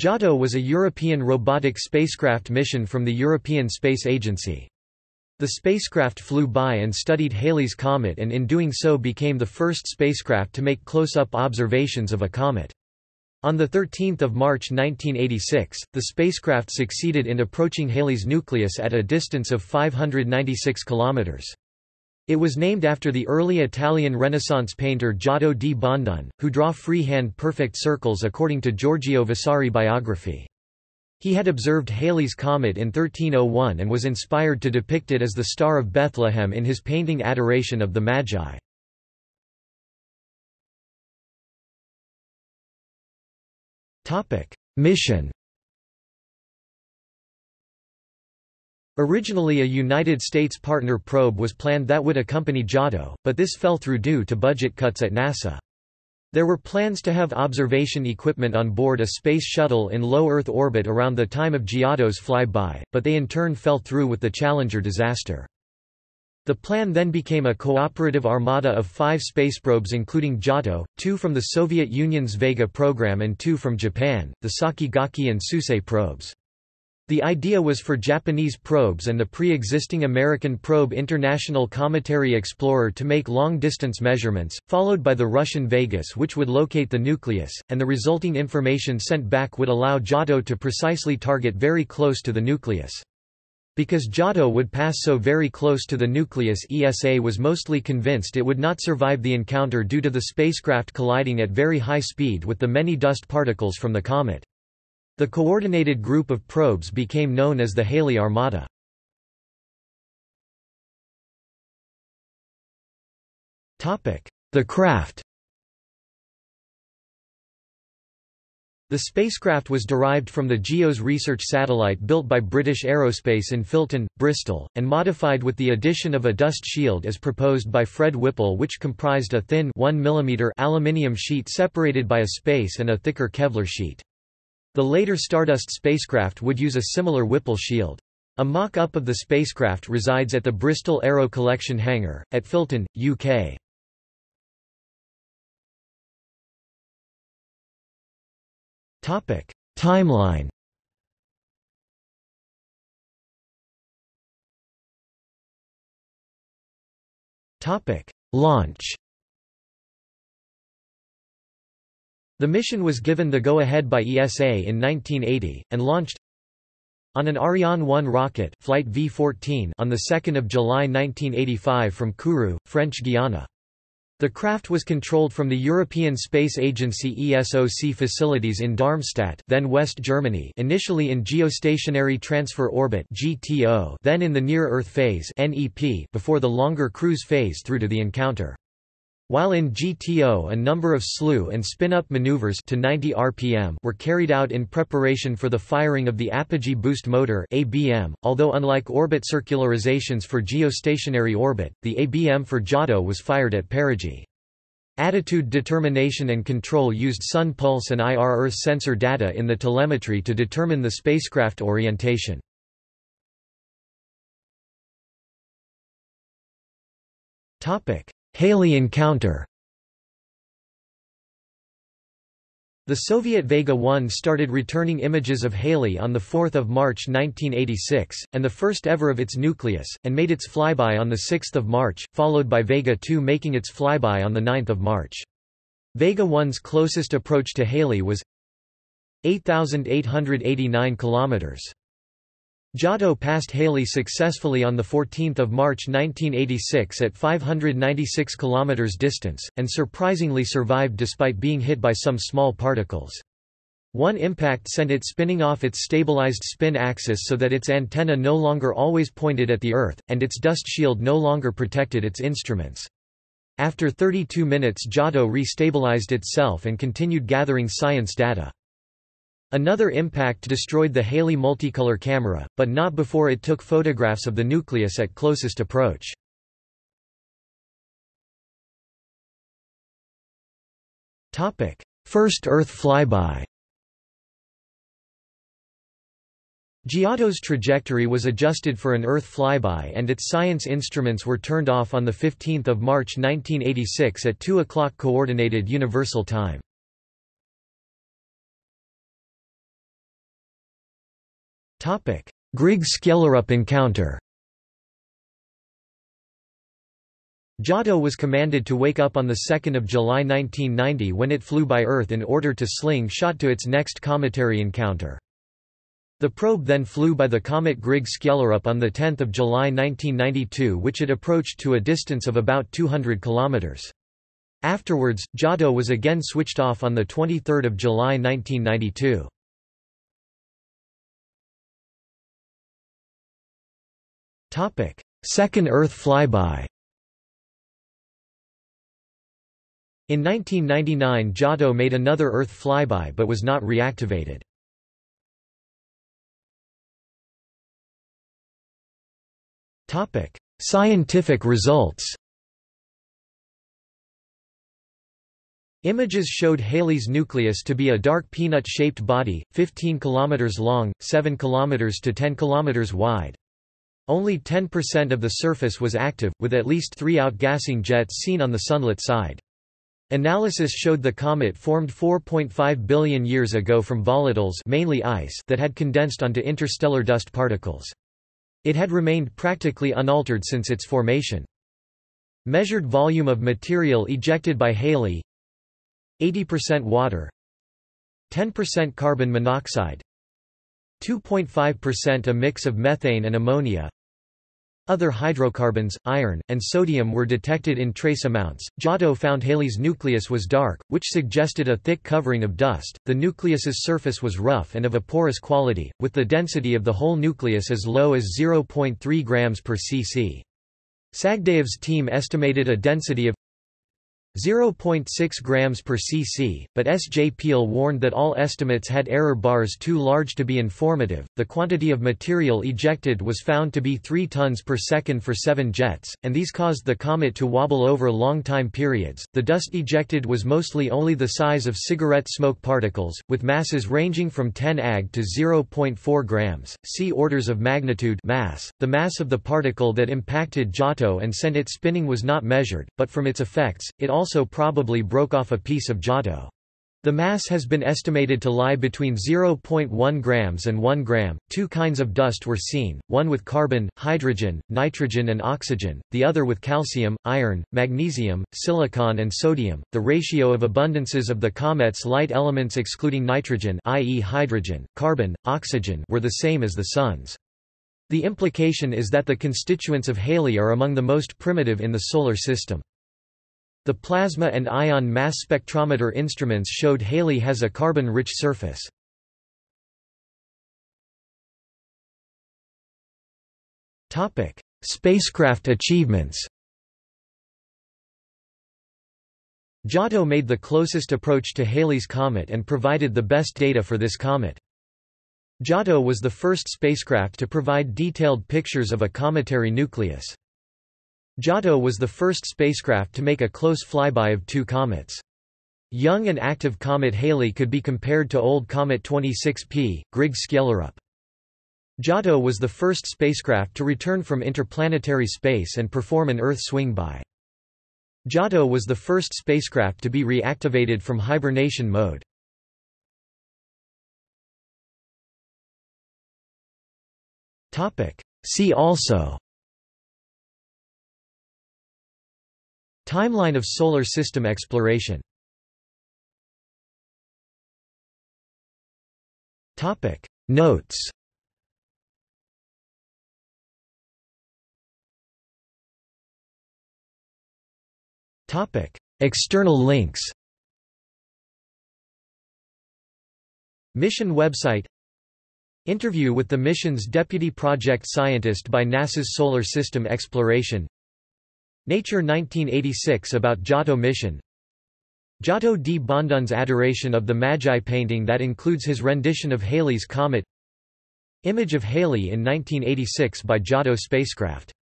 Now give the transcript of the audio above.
Giotto was a European robotic spacecraft mission from the European Space Agency. The spacecraft flew by and studied Halley's Comet and in doing so became the first spacecraft to make close-up observations of a comet. On 13 March 1986, the spacecraft succeeded in approaching Halley's nucleus at a distance of 596 kilometers. It was named after the early Italian Renaissance painter Giotto di Bondone, who draw freehand perfect circles according to Giorgio Vasari biography. He had observed Halley's Comet in 1301 and was inspired to depict it as the Star of Bethlehem in his painting Adoration of the Magi. Mission Originally a United States partner probe was planned that would accompany Giotto, but this fell through due to budget cuts at NASA. There were plans to have observation equipment on board a space shuttle in low Earth orbit around the time of Giotto's flyby, but they in turn fell through with the Challenger disaster. The plan then became a cooperative armada of five spaceprobes including Giotto, two from the Soviet Union's Vega program and two from Japan, the Sakigake and Suisei probes. The idea was for Japanese probes and the pre-existing American probe International Cometary Explorer to make long-distance measurements, followed by the Russian Vegas which would locate the nucleus, and the resulting information sent back would allow Giotto to precisely target very close to the nucleus. Because Giotto would pass so very close to the nucleus ESA was mostly convinced it would not survive the encounter due to the spacecraft colliding at very high speed with the many dust particles from the comet. The coordinated group of probes became known as the Halley Armada. The craft The spacecraft was derived from the GEOS research satellite built by British Aerospace in Filton, Bristol, and modified with the addition of a dust shield as proposed by Fred Whipple which comprised a thin 1 mm aluminium sheet separated by a space and a thicker Kevlar sheet. The later Stardust spacecraft would use a similar Whipple shield. A mock-up of the spacecraft resides at the Bristol Aero Collection hangar, at Filton, UK. Timeline. Launch. The mission was given the go-ahead by ESA in 1980 and launched on an Ariane 1 rocket, flight V14, on 2 July 1985 from Kourou, French Guiana. The craft was controlled from the European Space Agency ESOC facilities in Darmstadt then West Germany initially in Geostationary Transfer Orbit GTO then in the Near-Earth Phase NEP before the longer cruise phase through to the encounter. While in GTO a number of slew and spin-up maneuvers to 90 rpm were carried out in preparation for the firing of the apogee boost motor ABM, although unlike orbit circularizations for geostationary orbit, the ABM for Giotto was fired at perigee. Attitude determination and control used sun pulse and IR Earth sensor data in the telemetry to determine the spacecraft orientation. Topic Halley encounter The Soviet Vega 1 started returning images of Halley on 4 March 1986, and the first ever of its nucleus, and made its flyby on 6 March, followed by Vega 2 making its flyby on 9 March. Vega 1's closest approach to Halley was 8,889 kilometers. Giotto passed Halley successfully on 14 March 1986 at 596 km distance, and surprisingly survived despite being hit by some small particles. One impact sent it spinning off its stabilized spin axis so that its antenna no longer always pointed at the Earth, and its dust shield no longer protected its instruments. After 32 minutes Giotto re-stabilized itself and continued gathering science data. Another impact destroyed the Halley multicolor camera, but not before it took photographs of the nucleus at closest approach. First Earth flyby Giotto's trajectory was adjusted for an Earth flyby and its science instruments were turned off on 15 March 1986 at 2 o'clock Coordinated Universal Time. Grigg-Skjellerup encounter Giotto was commanded to wake up on 2 July 1990 when it flew by Earth in order to sling-shot to its next cometary encounter. The probe then flew by the comet Grigg-Skjellerup on 10 July 1992 which it approached to a distance of about 200 kilometers. Afterwards, Giotto was again switched off on 23 July 1992. Second Earth flyby In 1999 Giotto made another Earth flyby but was not reactivated. Scientific results Images showed Halley's nucleus to be a dark peanut-shaped body, 15 km long, 7 km to 10 km wide. Only 10% of the surface was active, with at least three outgassing jets seen on the sunlit side. Analysis showed the comet formed 4.5 billion years ago from volatiles mainly ice that had condensed onto interstellar dust particles. It had remained practically unaltered since its formation. Measured volume of material ejected by Halley 80% water 10% carbon monoxide 2.5% a mix of methane and ammonia other hydrocarbons, iron, and sodium were detected in trace amounts. Giotto found Halley's nucleus was dark, which suggested a thick covering of dust. The nucleus's surface was rough and of a porous quality, with the density of the whole nucleus as low as 0.3 grams per cc. Sagdeev's team estimated a density of 0.6 grams per cc, but S. J. Peale warned that all estimates had error bars too large to be informative. The quantity of material ejected was found to be 3 tons per second for 7 jets, and these caused the comet to wobble over long time periods. The dust ejected was mostly only the size of cigarette smoke particles, with masses ranging from 10 ag to 0.4 grams. See orders of magnitude mass. The mass of the particle that impacted Giotto and sent it spinning was not measured, but from its effects, it also probably broke off a piece of Giotto. The mass has been estimated to lie between 0.1 grams and 1 gram. Two kinds of dust were seen, one with carbon, hydrogen, nitrogen and oxygen, the other with calcium, iron, magnesium, silicon and sodium. The ratio of abundances of the comet's light elements excluding nitrogen, i.e. hydrogen, carbon, oxygen were the same as the sun's. The implication is that the constituents of Halley are among the most primitive in the solar system. The plasma and ion mass spectrometer instruments showed Halley has a carbon-rich surface. Spacecraft achievements Giotto made the closest approach to Halley's comet and provided the best data for this comet. Giotto was the first spacecraft to provide detailed pictures of a cometary nucleus. Giotto was the first spacecraft to make a close flyby of two comets. Young and active comet Halley could be compared to old comet 26P, Griggs-Skjellerup. Giotto was the first spacecraft to return from interplanetary space and perform an Earth swing-by. Giotto was the first spacecraft to be reactivated from hibernation mode. See also Timeline of Solar System exploration. Notes. External links. Mission website. Interview with the mission's deputy project scientist by NASA's Solar System Exploration Nature 1986 about Giotto mission. Giotto di Bondone's adoration of the Magi painting that includes his rendition of Halley's Comet. Image of Halley in 1986 by Giotto spacecraft